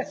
One